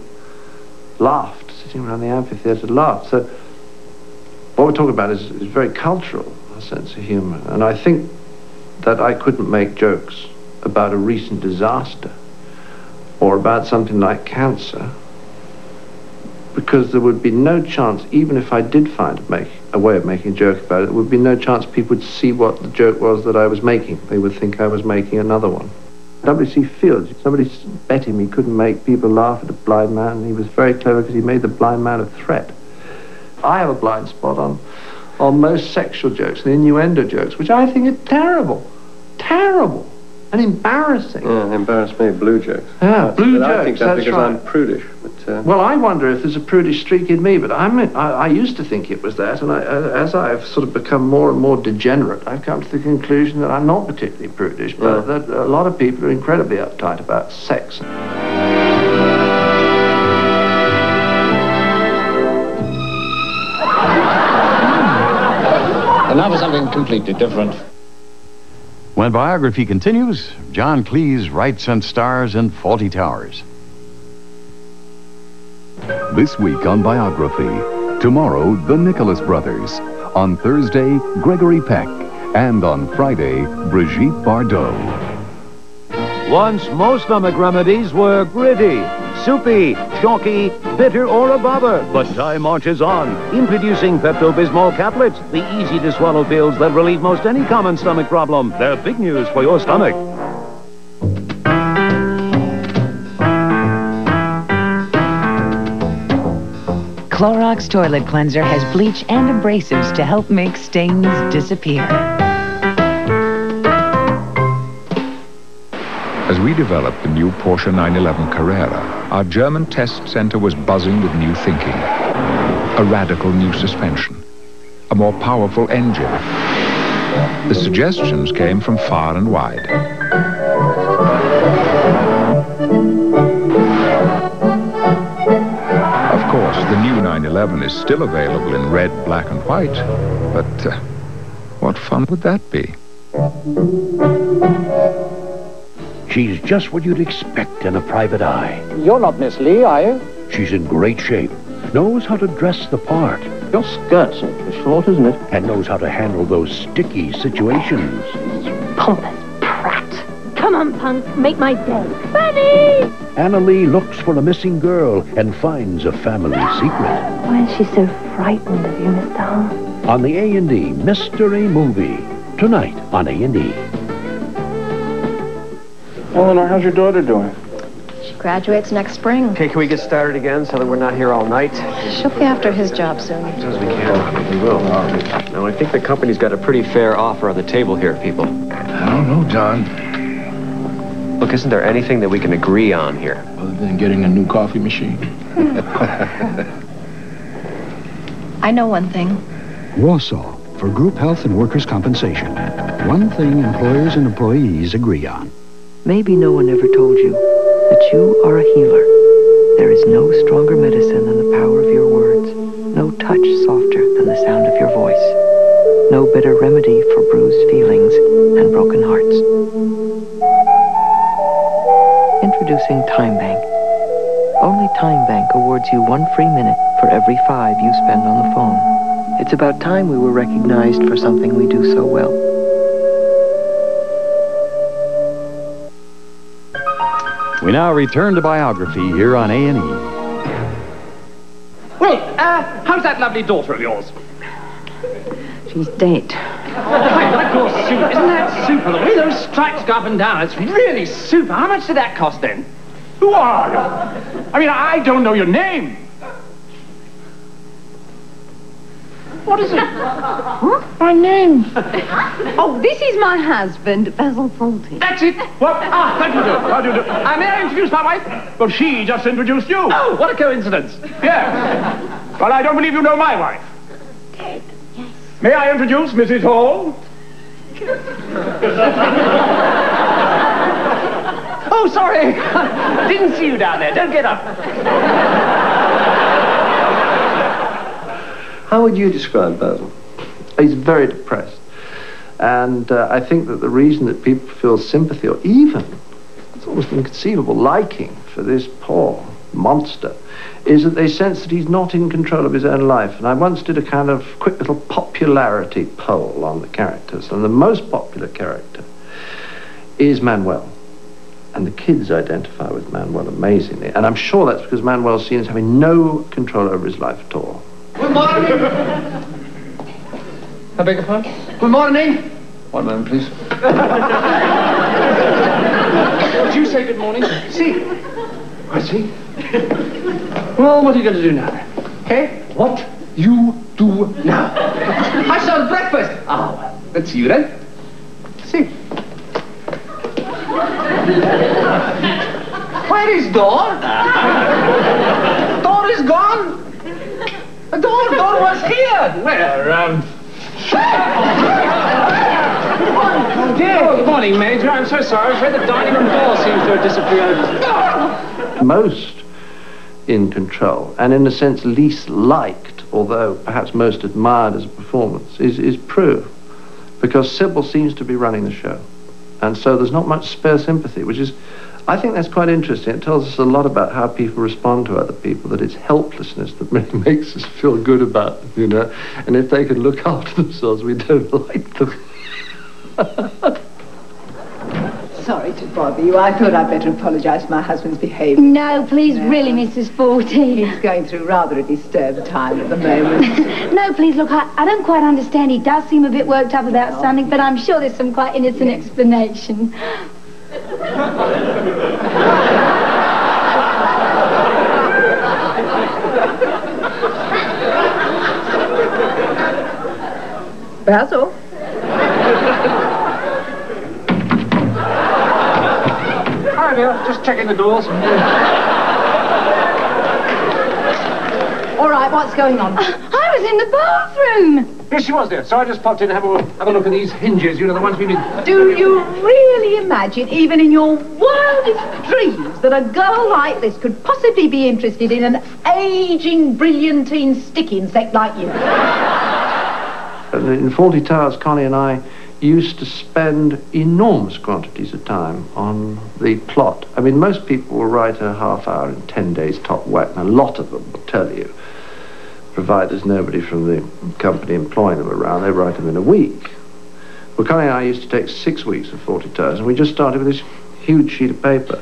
Speaker 5: laughed, sitting around the amphitheatre laughed. So what we're talking about is, is very cultural, sense of humour. And I think that I couldn't make jokes about a recent disaster or about something like cancer because there would be no chance, even if I did find a, make, a way of making a joke about it, there would be no chance people would see what the joke was that I was making. They would think I was making another one. W.C. Fields, somebody bet him he couldn't make people laugh at a blind man. He was very clever because he made the blind man a threat. I have a blind spot on, on most sexual jokes and innuendo jokes, which I think are terrible. Terrible. And embarrassing.
Speaker 6: Yeah, embarrass me, blue jokes.
Speaker 5: Yeah, blue
Speaker 6: but
Speaker 5: jokes,
Speaker 6: I think that's,
Speaker 5: that's
Speaker 6: because
Speaker 5: right.
Speaker 6: I'm prudish. But, uh...
Speaker 5: Well, I wonder if there's a prudish streak in me, but I'm, I, I used to think it was that, and I, as I've sort of become more and more degenerate, I've come to the conclusion that I'm not particularly prudish, but
Speaker 6: Yeah.
Speaker 5: that a lot of people are incredibly uptight about sex.
Speaker 31: And now for something completely different.
Speaker 3: When biography continues, John Cleese writes and stars in Fawlty Towers.
Speaker 32: This week on Biography. Tomorrow, the Nicholas Brothers. On Thursday, Gregory Peck. And on Friday, Brigitte Bardot.
Speaker 33: Once most stomach remedies were gritty, soupy, chalky, bitter, or a bother. But time marches on, introducing Pepto-Bismol caplets, the easy-to-swallow pills that relieve most any common stomach problem. They're big news for your stomach.
Speaker 34: Clorox Toilet Cleanser has bleach and abrasives to help make stains disappear.
Speaker 16: As we develop the new Porsche 911 Carrera, our German test center was buzzing with new thinking. A radical new suspension. A more powerful engine. The suggestions came from far and wide. Of course, the new 911 is still available in red, black, and white, but uh, what fun would that be?
Speaker 33: She's just what you'd expect in a private eye.
Speaker 35: You're not Miss Lee, are you?
Speaker 33: She's in great shape, knows how to dress the part.
Speaker 35: Your skirt's awfully short, isn't it?
Speaker 33: And knows how to handle those sticky situations.
Speaker 9: You Pompous prat. Come on, punk, make my day. Bunny!
Speaker 33: Anna Lee looks for a missing girl and finds a family secret.
Speaker 9: Why is she so frightened of you, Mr. Hall?
Speaker 33: On the A&E Mystery Movie. Tonight on A&E.
Speaker 27: Eleanor, how's your daughter doing?
Speaker 29: She graduates next spring.
Speaker 28: Okay, can we get started again so that we're not here all night?
Speaker 29: She'll be after his job soon.
Speaker 28: As soon as we can. We will. Now, I think the company's got a pretty fair offer on the table here, people.
Speaker 27: I don't know, John.
Speaker 28: Look, isn't there anything that we can agree on here?
Speaker 27: Other than getting a new coffee machine.
Speaker 29: I know one thing.
Speaker 36: Wausau for group health and workers' compensation. One thing employers and employees agree on.
Speaker 37: Maybe no one ever told you that you are a healer. There is no stronger medicine than the power of your words, no touch softer than the sound of your voice, no better remedy for bruised feelings and broken hearts. Introducing Time Bank. Only Time Bank awards you one free minute for every five you spend on the phone. It's about time we were recognized for something we do so well.
Speaker 3: We now return to biography here on A&E.
Speaker 8: Well, uh, how's that lovely daughter of yours?
Speaker 38: She's dead.
Speaker 8: Why, what a cool suit. Isn't that super? The way those stripes go up and down, it's really super. How much did that cost then?
Speaker 7: Who are you? I mean, I don't know your name.
Speaker 8: What is it? huh? My name.
Speaker 38: Oh, this is my husband, Basil Fawlty.
Speaker 7: That's it. What? Ah, do you do? How do you do? Uh, may I introduce my wife? Well, she just introduced you.
Speaker 8: Oh, what a coincidence.
Speaker 7: Yeah. Well, I don't believe you know my wife. Ted, yes. May I introduce Mrs. Hall?
Speaker 8: Oh, sorry. Didn't see you down there. Don't get up.
Speaker 5: How would you describe Basil? He's very depressed. And uh, I think that the reason that people feel sympathy or even, it's almost inconceivable, liking for this poor monster is that they sense that he's not in control of his own life. And I once did a kind of quick little popularity poll on the characters, and the most popular character is Manuel. And the kids identify with Manuel amazingly. And I'm sure that's because Manuel's seen as having no control over his life at all.
Speaker 8: Good morning. I beg your pardon? Good morning. One moment, please. Did you say good morning? See. I see. Well, what are you going to do now? Okay? What you do now? I shall breakfast. Ah, well, let's see you then. See. Where is door? door is gone. The door, door was here. Where, um... Oh, dear. Oh, good morning, Major. I'm so sorry. I'm afraid the dining room door seems to have disappeared.
Speaker 5: most in control and in a sense least liked, although perhaps most admired as a performance, is, is Prue. Because Sybil seems to be running the show. And so there's not much spare sympathy, which is, I think that's quite interesting. It tells us a lot about how people respond to other people, that it's helplessness that really makes us feel good about them, you know. And if they can look after themselves, we don't like them.
Speaker 39: Sorry to bother you. I thought I'd better apologize for my husband's behavior.
Speaker 9: No, please, really, Mrs. Fawlty.
Speaker 39: He's going through rather a disturbed time at the moment.
Speaker 9: no, please, look, I, I don't quite understand. He does seem a bit worked up about something, but I'm sure there's some quite innocent explanation.
Speaker 39: Basil?
Speaker 8: Hi, dear. Just checking the doors.
Speaker 39: All right, what's going on?
Speaker 9: I was in the bathroom.
Speaker 20: Here she was there. So I just popped in to have a, have a look at these hinges, you know, the ones we've been...
Speaker 39: Do you really imagine, even in your wildest dreams, that a girl like this could possibly be interested in an aging, brilliantine stick insect like you?
Speaker 5: Uh, in Fawlty Towers, Connie and I used to spend enormous quantities of time on the plot. I mean, most people will write a half hour in 10 days top whack, and a lot of them will tell you, provided there's nobody from the company employing them around, they write them in a week. Well, Connie and I used to take six weeks of Fawlty Towers, and we just started with this huge sheet of paper.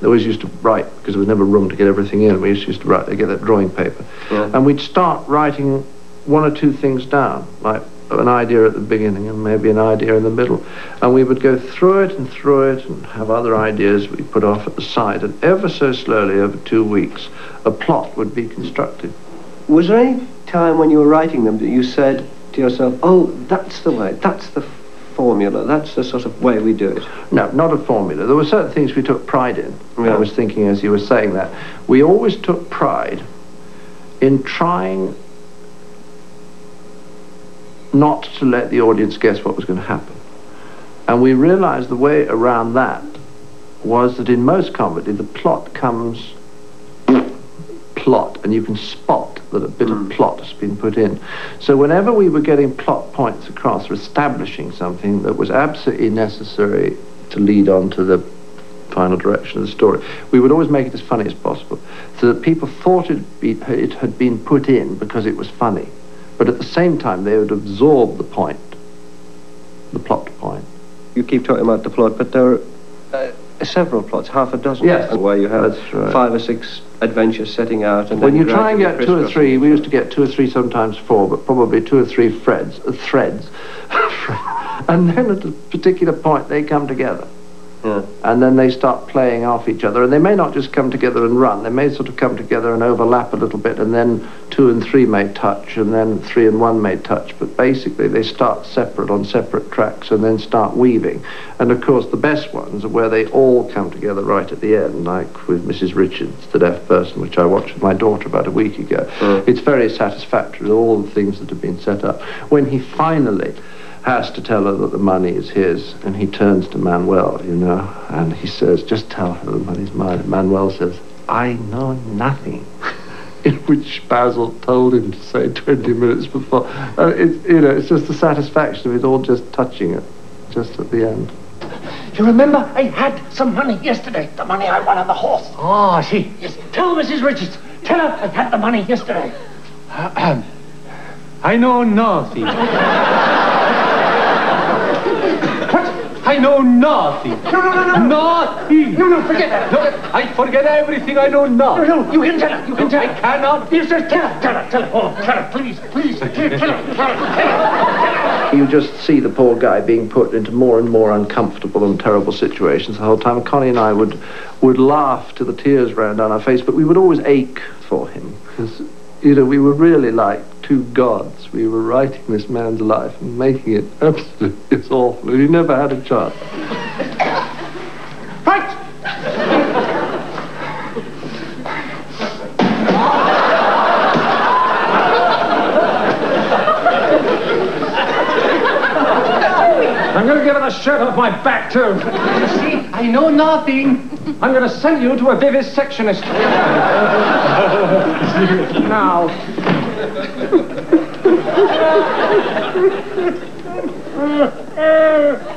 Speaker 5: They always used to write, because there was never room to get everything in, we used to write, get that drawing paper. And we'd start writing one or two things down, like an idea at the beginning and maybe an idea in the middle. And we would go through it and through it and have other ideas we put off at the side. And ever so slowly, over two weeks, a plot would be constructed.
Speaker 6: Was there any time when you were writing them that you said to yourself, oh, that's the way, that's the formula, that's the sort of way we do it?
Speaker 5: No, not a formula. There were certain things we took pride in. I was thinking as you were saying that. We always took pride in trying not to let the audience guess what was going to happen. And we realized the way around that was that in most comedy, the plot comes plot, and you can spot that a bit of plot has been put in. So whenever we were getting plot points across or establishing something that was absolutely necessary to lead on to the final direction of the story, we would always make it as funny as possible, so that people thought it, be, it had been put in because it was funny. But at the same time, they would absorb the point, the plot point.
Speaker 6: You keep talking about the plot, but there are uh, several plots, half a dozen,
Speaker 5: Yes,
Speaker 6: where you have
Speaker 5: right.
Speaker 6: five or six adventures setting out. And
Speaker 5: when you try and get two or three, we used to get two or three, sometimes four, but probably two or three threads, uh, threads. and then at a particular point, they come together. And then they start playing off each other. And they may not just come together and run. They may sort of come together and overlap a little bit. And then two and three may touch. And then three and one may touch. But basically, they start separate on separate tracks and then start weaving. And of course, the best ones are where they all come together right at the end, like with Mrs. Richards, the deaf person, which I watched with my daughter about a week ago. It's very satisfactory, all the things that have been set up. When he finally has to tell her that the money is his, and he turns to Manuel, you know, and he says, just tell her the money's mine. And Manuel says, I know nothing. In which Basil told him to say 20 minutes before. Uh, it's, you know, it's just the satisfaction of it all just touching it, just at the end.
Speaker 8: You remember I had some money yesterday, the money I won on the horse. Oh, see. Yes. Tell Mrs. Richards. Tell her I had the money yesterday.
Speaker 40: I know nothing. I know nothing.
Speaker 8: No, no, no, no.
Speaker 40: Nothing.
Speaker 8: No, no, forget that.
Speaker 40: No, I forget everything. I know nothing.
Speaker 8: No, no, you can tell her. You can tell her.
Speaker 40: I cannot.
Speaker 8: Yes, sir. Tell her. Tell her. Tell her. Oh, tell her, please, please. Tell her. Tell her. Tell her.
Speaker 5: You just see the poor guy being put into more and more uncomfortable and terrible situations the whole time. Connie and I would would laugh till the tears ran down our face, but we would always ache for him because you know we were really like two gods. We were writing this man's life and making it absolutely it's awful. He never had a chance.
Speaker 20: I'm going to give her the shirt off my back, too. You see, I know nothing. I'm going to send you to a vivisectionist. now.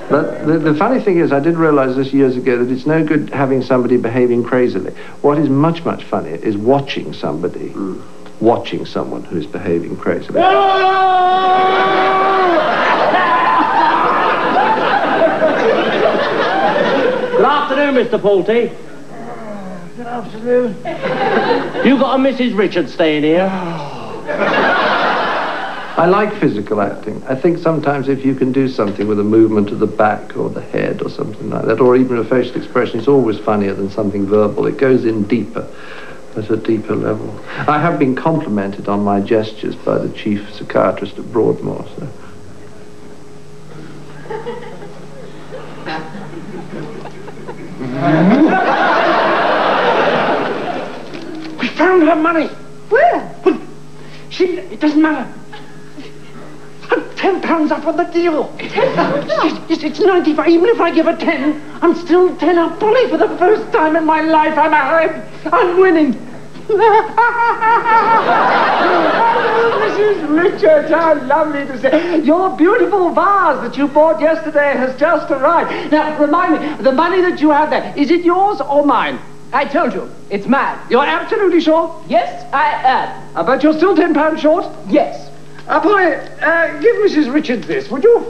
Speaker 5: But the, the funny thing is, I did realize this years ago that it's no good having somebody behaving crazily. What is much, much funnier is watching somebody, watching someone who is behaving crazily.
Speaker 8: Good afternoon, Mr. Pulte. Good afternoon. You got a Mrs. Richards staying here? Oh.
Speaker 5: I like physical acting. I think sometimes if you can do something with a movement of the back or the head or something like that, or even a facial expression, it's always funnier than something verbal. It goes in deeper, at a deeper level. I have been complimented on my gestures by the chief psychiatrist at Broadmoor. So.
Speaker 8: We found her money.
Speaker 39: Where?
Speaker 8: She, it doesn't matter. I ten pounds up on the deal. Ten pounds? Yes, yes, it's 95. Even if I give a ten, I'm still ten up. Polly, for the first time in my life, I'm ahead. I'm winning. Mrs. Richards, how lovely to see. Your beautiful vase that you bought yesterday has just arrived. Now, remind me, the money that you have there, is it yours or mine?
Speaker 41: I told you, it's mine.
Speaker 8: You're absolutely sure?
Speaker 41: Yes, I am.
Speaker 8: Uh, but you're still ten pounds short?
Speaker 41: Yes.
Speaker 8: Uh, Polly, uh, give Mrs. Richards this, would you?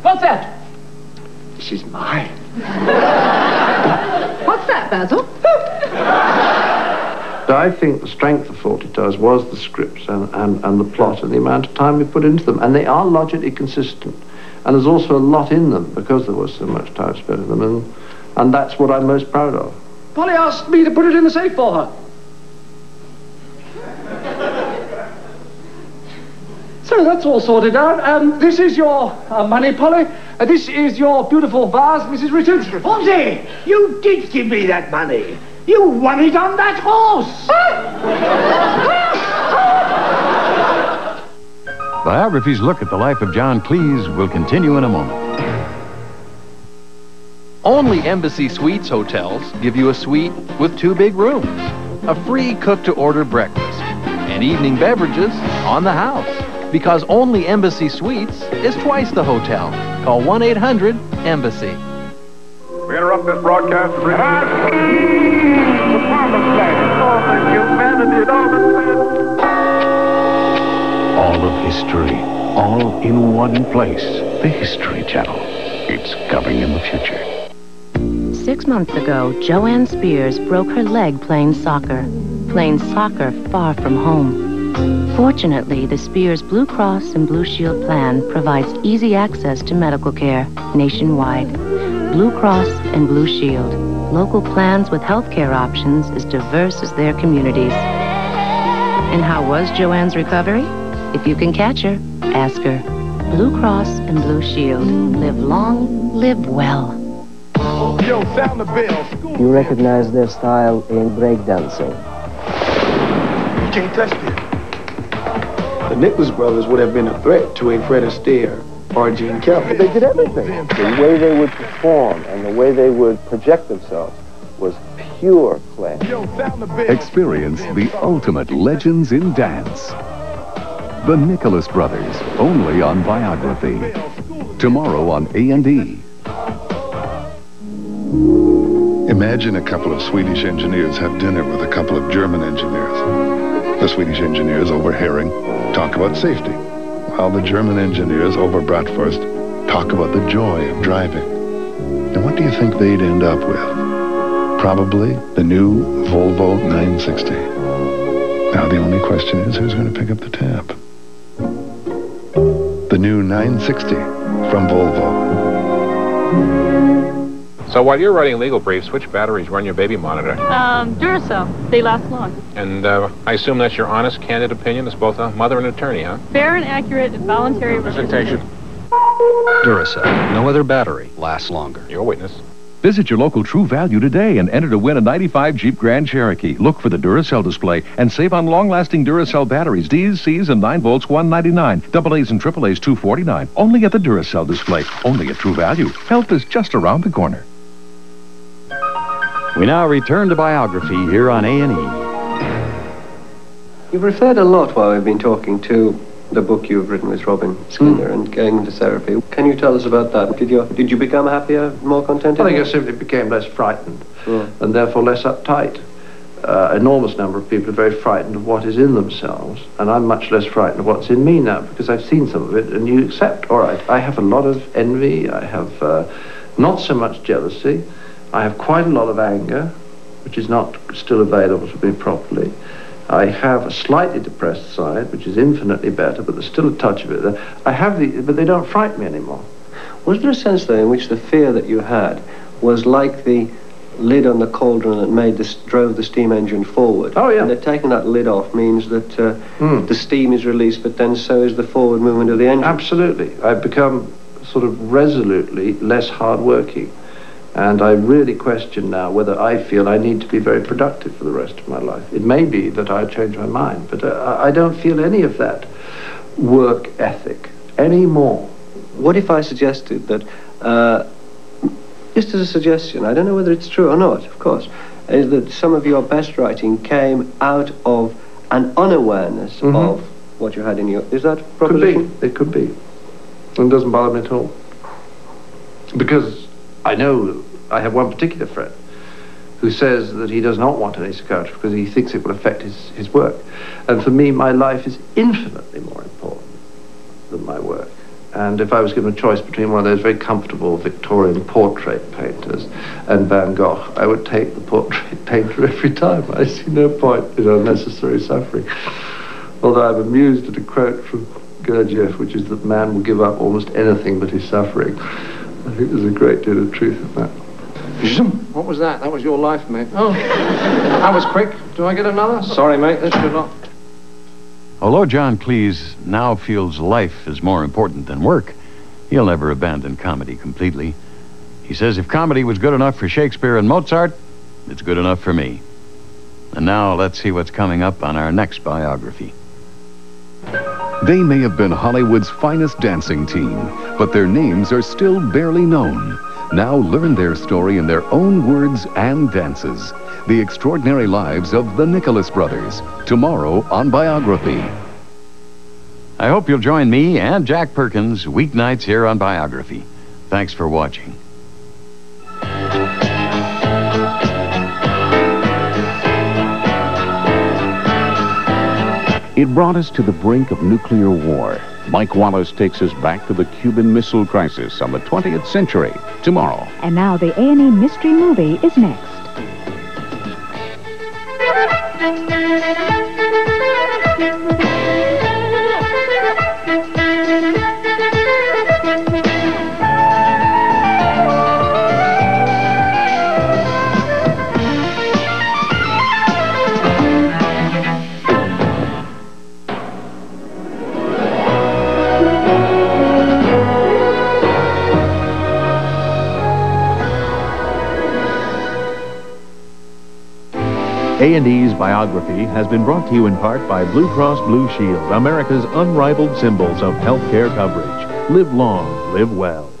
Speaker 41: What's that?
Speaker 8: This is mine.
Speaker 9: What's that, Basil?
Speaker 5: I think the strength of Fawlty Towers was the scripts and, and, and the plot and the amount of time we put into them. And they are logically consistent. And there's also a lot in them because there was so much time spent in them. And, and that's what I'm most proud of.
Speaker 8: Polly asked me to put it in the safe for her. So that's all sorted out. Um, this is your uh, money, Polly. Uh, this is your beautiful vase, Mrs. Richards.
Speaker 40: Fonzie, you did give me that money. You won it on that horse.
Speaker 3: Biography's look at the life of John Cleese will continue in a moment.
Speaker 42: Only Embassy Suites hotels give you a suite with two big rooms, a free cook-to-order breakfast, and evening beverages on the house. Because only Embassy Suites is twice the hotel. Call 1-800-EMBASSY.
Speaker 7: We interrupt this broadcast to bring you the promised land. Humanity,
Speaker 43: All of history, all in one place. The History Channel. It's coming in the future.
Speaker 23: Six months ago, Joanne Spears broke her leg playing soccer. Playing soccer far from home. Fortunately, the Spears Blue Cross and Blue Shield plan provides easy access to medical care nationwide. Blue Cross and Blue Shield. Local plans with healthcare options as diverse as their communities. And how was Joanne's recovery? If you can catch her, ask her. Blue Cross and Blue Shield. Live long, live well.
Speaker 7: Yo, sound the bell.
Speaker 44: You recognize their style in breakdancing.
Speaker 7: You can't touch this.
Speaker 27: The Nicholas brothers would have been a threat to a Fred Astaire or Gene Kelly.
Speaker 7: They did everything.
Speaker 27: The way they would perform and the way they would project themselves was pure class.
Speaker 45: Experience the ultimate legends in dance. The Nicholas Brothers, only on Biography. Tomorrow on A&E.
Speaker 46: Imagine a couple of Swedish engineers have dinner with a couple of German engineers. The Swedish engineers over herring talk about safety, while the German engineers over bratwurst talk about the joy of driving. And what do you think they'd end up with? Probably the new Volvo 960. Now the only question is who's going to pick up the tab? The new 960 from Volvo.
Speaker 47: So while you're writing legal briefs, which batteries run your baby monitor?
Speaker 48: Um, Duracell. They last long.
Speaker 47: And uh, I assume that's your honest, candid opinion as both a mother and attorney, huh?
Speaker 48: Fair and accurate and voluntary
Speaker 47: representation.
Speaker 49: Duracell. No other battery lasts longer.
Speaker 47: Your witness.
Speaker 33: Visit your local True Value today and enter to win a 95 Jeep Grand Cherokee. Look for the Duracell display and save on long-lasting Duracell batteries. D's, C's, and 9 volts 199. Double A's and triple A's 249. Only at the Duracell display. Only at True Value. Help is just around the corner.
Speaker 3: We now return to biography here on A&E.
Speaker 6: You've referred a lot while we've been talking to the book you've written with Robin Skynner and going into therapy. Can you tell us about that? Did you did you become happier, more contented?
Speaker 5: I think I simply became less frightened and therefore less uptight. Uh, enormous number of people are very frightened of what is in themselves, and I'm much less frightened of what's in me now because I've seen some of it, and you accept. All right, I have a lot of envy. I have uh, not so much jealousy. I have quite a lot of anger, which is not still available to me properly. I have a slightly depressed side, which is infinitely better, but there's still a touch of it there. I have the, but they don't frighten me anymore.
Speaker 6: Was there a sense, though, in which the fear that you had was like the lid on the cauldron that made this, drove the steam engine forward?
Speaker 5: Oh, yeah.
Speaker 6: And that taking that lid off means that uh,
Speaker 5: Hmm.
Speaker 6: the steam is released, but then so is the forward movement of the engine.
Speaker 5: Absolutely. I've become sort of resolutely less hardworking. And I really question now whether I feel I need to be very productive for the rest of my life. It may be that I change my mind, but uh, I don't feel any of that work ethic anymore.
Speaker 6: What if I suggested that, uh, just as a suggestion, I don't know whether it's true or not, of course, is that some of your best writing came out of an unawareness
Speaker 5: Mhm.
Speaker 6: of what you had in your. Is that
Speaker 5: Could be. It could be. And it doesn't bother me at all. Because I know I have one particular friend who says that he does not want any psychiatry because he thinks it will affect his, his work. And for me, my life is infinitely more important than my work. And if I was given a choice between one of those very comfortable Victorian portrait painters and Van Gogh, I would take the portrait painter every time. I see no point in unnecessary suffering. Although I'm amused at a quote from Gurdjieff, which is that man will give up almost anything but his suffering. I think there's a great deal of truth in that.
Speaker 20: What was that? That was your life, mate. Oh, that was quick. Do I get another? Sorry, mate. This should not.
Speaker 3: Although John Cleese now feels life is more important than work, he'll never abandon comedy completely. He says if comedy was good enough for Shakespeare and Mozart, it's good enough for me. And now let's see what's coming up on our next biography.
Speaker 33: They may have been Hollywood's finest dancing team, but their names are still barely known. Now learn their story in their own words and dances. The Extraordinary Lives of the Nicholas Brothers. Tomorrow on Biography.
Speaker 3: I hope you'll join me and Jack Perkins weeknights here on Biography. Thanks for watching.
Speaker 26: It brought us to the brink of nuclear war. Mike Wallace takes us back to the Cuban Missile Crisis on the 20th century. Tomorrow.
Speaker 50: And now the A&E Mystery Movie is next.
Speaker 51: A&E's biography has been brought to you in part by Blue Cross Blue Shield, America's unrivaled symbols of healthcare coverage. Live long, live well.